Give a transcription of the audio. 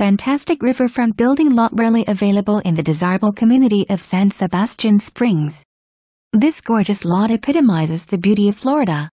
fantastic riverfront building lot rarely available in the desirable community of San Sebastian Springs. This gorgeous lot epitomizes the beauty of Florida,